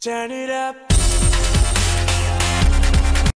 Turn it up.